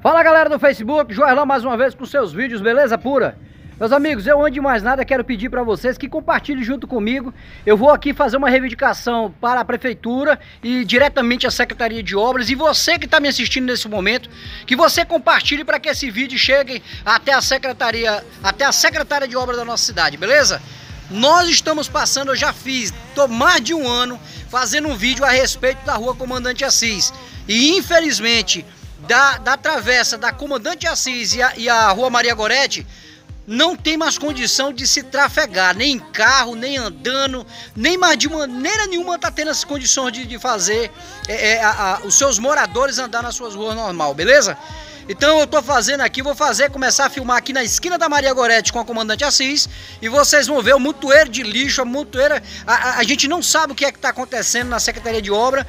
Fala galera do Facebook, Joelão mais uma vez com seus vídeos, beleza pura? Meus amigos, eu antes de mais nada quero pedir para vocês que compartilhem junto comigo. Eu vou aqui fazer uma reivindicação para a Prefeitura e diretamente a Secretaria de Obras. E você que está me assistindo nesse momento, que você compartilhe para que esse vídeo chegue até a Secretaria, até a Secretária de Obras da nossa cidade, beleza? Nós estamos passando, eu já fiz, estou mais de um ano fazendo um vídeo a respeito da rua Comandante Assis. E infelizmente da, da travessa da Comandante Assis e a, e a Rua Maria Gorete não tem mais condição de se trafegar, nem em carro, nem andando, nem mais de maneira nenhuma está tendo as condições de, de fazer é, é, a, a, os seus moradores andar nas suas ruas normal, beleza? Então eu tô fazendo aqui, vou fazer, começar a filmar aqui na esquina da Maria Gorete com a Comandante Assis e vocês vão ver o mutueiro de lixo, a mutueira, a, a, a gente não sabe o que é que está acontecendo na Secretaria de Obra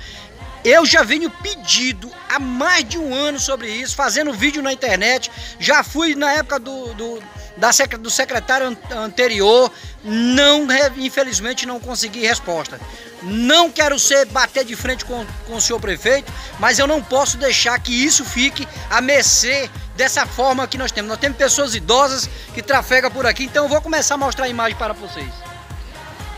eu já venho pedido há mais de um ano sobre isso, fazendo vídeo na internet. Já fui na época do, do, da, do secretário anterior, não, infelizmente não consegui resposta. Não quero ser bater de frente com, com o senhor prefeito, mas eu não posso deixar que isso fique a mercê dessa forma que nós temos. Nós temos pessoas idosas que trafegam por aqui, então eu vou começar a mostrar a imagem para vocês.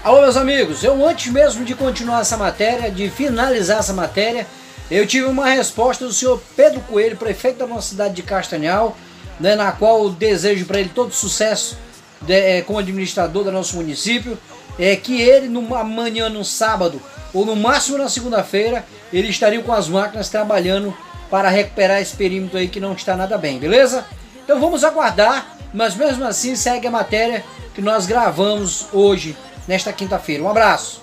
Alô meus amigos, eu antes mesmo de continuar essa matéria, de finalizar essa matéria, eu tive uma resposta do senhor Pedro Coelho, prefeito da nossa cidade de Castanhal, né, na qual eu desejo para ele todo sucesso de, é, como administrador do nosso município, é que ele no, amanhã, no sábado, ou no máximo na segunda-feira, ele estaria com as máquinas trabalhando para recuperar esse perímetro aí que não está nada bem, beleza? Então vamos aguardar, mas mesmo assim segue a matéria que nós gravamos hoje nesta quinta-feira. Um abraço.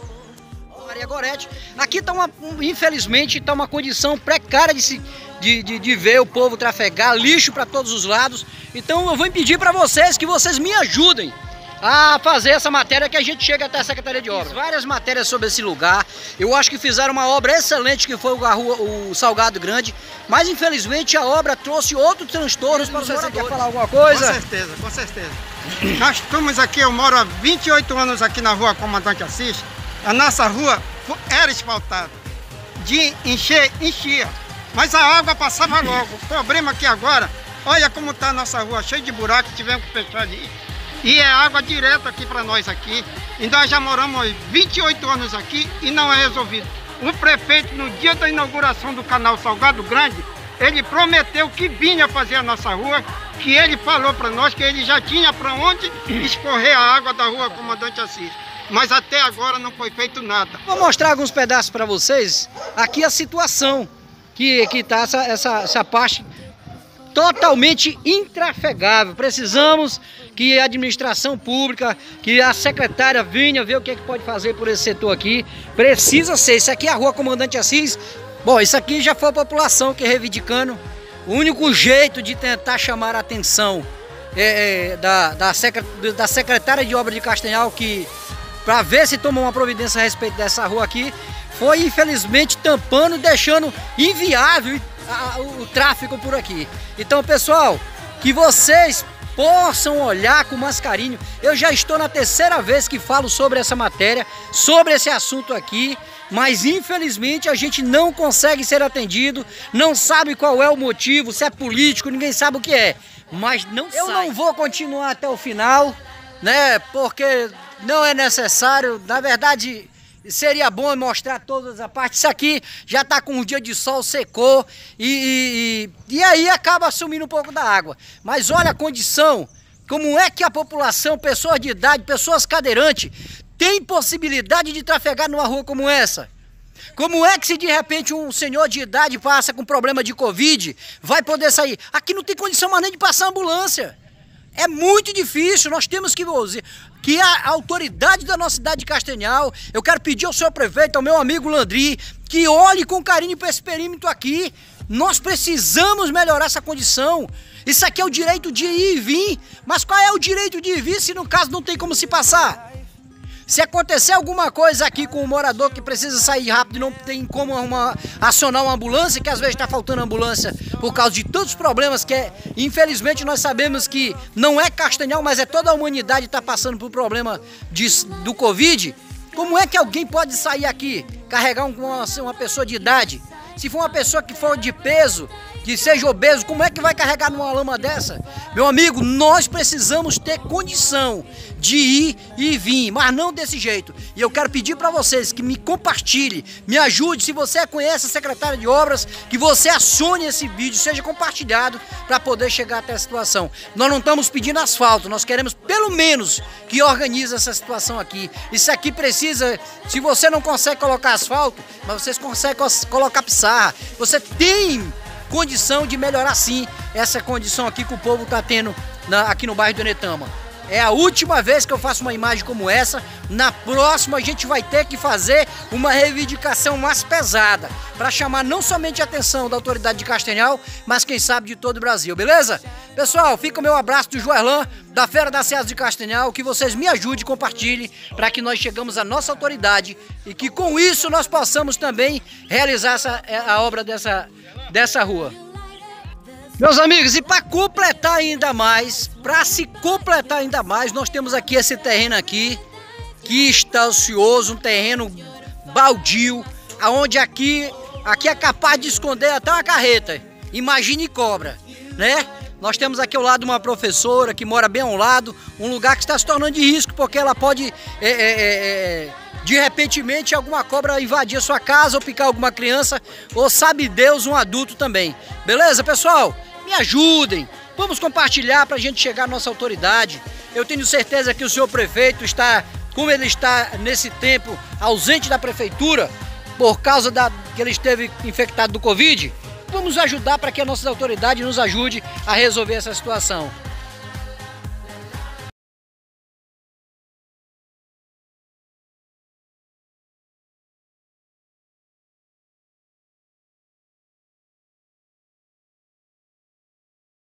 Maria Gorete, aqui está uma, infelizmente, está uma condição precária de, se, de, de, de ver o povo trafegar, lixo para todos os lados. Então eu vou pedir para vocês que vocês me ajudem a fazer essa matéria que a gente chega até a Secretaria de Obras. Várias matérias sobre esse lugar. Eu acho que fizeram uma obra excelente que foi o, rua, o Salgado Grande, mas infelizmente a obra trouxe outros transtornos para os Você quer falar alguma coisa? Com certeza, com certeza. Nós estamos aqui, eu moro há 28 anos aqui na rua Comandante Assis. A nossa rua era asfaltada. De encher, enchia. Mas a água passava logo. O problema aqui agora, olha como está a nossa rua, cheia de buracos, tivemos que fechar ali. E é água direta aqui para nós aqui. E nós já moramos 28 anos aqui e não é resolvido. O prefeito, no dia da inauguração do canal Salgado Grande, ele prometeu que vinha fazer a nossa rua, que ele falou para nós que ele já tinha para onde escorrer a água da rua Comandante Assis. Mas até agora não foi feito nada. Vou mostrar alguns pedaços para vocês. Aqui a situação que está essa, essa, essa parte totalmente intrafegável. Precisamos que a administração pública, que a secretária venha ver o que, é que pode fazer por esse setor aqui. Precisa ser. Isso aqui é a rua Comandante Assis. Bom, isso aqui já foi a população que reivindicando. O único jeito de tentar chamar a atenção é, é, da, da, da secretária de obra de Castanhal, que para ver se toma uma providência a respeito dessa rua aqui, foi infelizmente tampando e deixando inviável a, o, o tráfego por aqui. Então, pessoal, que vocês possam olhar com mais carinho. Eu já estou na terceira vez que falo sobre essa matéria, sobre esse assunto aqui, mas infelizmente a gente não consegue ser atendido, não sabe qual é o motivo, se é político, ninguém sabe o que é. Mas não Eu sai. não vou continuar até o final, né? Porque não é necessário, na verdade, seria bom mostrar todas as partes. Isso aqui já está com um dia de sol, secou e, e, e aí acaba assumindo um pouco da água. Mas olha a condição, como é que a população, pessoas de idade, pessoas cadeirantes, tem possibilidade de trafegar numa rua como essa? Como é que se de repente um senhor de idade passa com problema de Covid, vai poder sair? Aqui não tem condição mais nem de passar ambulância. É muito difícil, nós temos que que a autoridade da nossa cidade de Castanhal, eu quero pedir ao seu prefeito, ao meu amigo Landri, que olhe com carinho para esse perímetro aqui. Nós precisamos melhorar essa condição. Isso aqui é o direito de ir e vir, mas qual é o direito de ir e vir se no caso não tem como se passar? Se acontecer alguma coisa aqui com o um morador que precisa sair rápido e não tem como acionar uma ambulância, que às vezes está faltando ambulância por causa de tantos problemas que é, infelizmente nós sabemos que não é Castanhal, mas é toda a humanidade está passando por problema de, do Covid. Como é que alguém pode sair aqui, carregar uma, uma pessoa de idade? Se for uma pessoa que for de peso, que seja obeso, como é que vai carregar numa lama dessa? Meu amigo, nós precisamos ter condição de ir e vir, mas não desse jeito. E eu quero pedir para vocês que me compartilhe, me ajude, se você conhece a secretária de obras, que você acione esse vídeo, seja compartilhado para poder chegar até a situação. Nós não estamos pedindo asfalto, nós queremos pelo menos que organize essa situação aqui. Isso aqui precisa, se você não consegue colocar asfalto, mas vocês conseguem colocar pissarra, você tem condição de melhorar sim essa condição aqui que o povo está tendo na, aqui no bairro do Netama. É a última vez que eu faço uma imagem como essa. Na próxima a gente vai ter que fazer uma reivindicação mais pesada para chamar não somente a atenção da autoridade de Castanhal, mas quem sabe de todo o Brasil, beleza? Pessoal, fica o meu abraço do Joerlan, da Feira da Ceasa de Castanhal, que vocês me ajudem, compartilhem para que nós chegamos à nossa autoridade e que com isso nós possamos também realizar essa, a obra dessa, dessa rua. Meus amigos, e para completar ainda mais, para se completar ainda mais, nós temos aqui esse terreno aqui, que está ocioso, um terreno baldio, aonde aqui, aqui é capaz de esconder até uma carreta. Imagine cobra, né? Nós temos aqui ao lado uma professora que mora bem ao lado, um lugar que está se tornando de risco, porque ela pode, é, é, é, é de repentemente, alguma cobra invadir a sua casa ou picar alguma criança, ou sabe Deus, um adulto também. Beleza, pessoal? Me ajudem, vamos compartilhar para a gente chegar à nossa autoridade. Eu tenho certeza que o senhor prefeito está, como ele está nesse tempo ausente da prefeitura, por causa da, que ele esteve infectado do Covid, vamos ajudar para que a nossa autoridade nos ajude a resolver essa situação.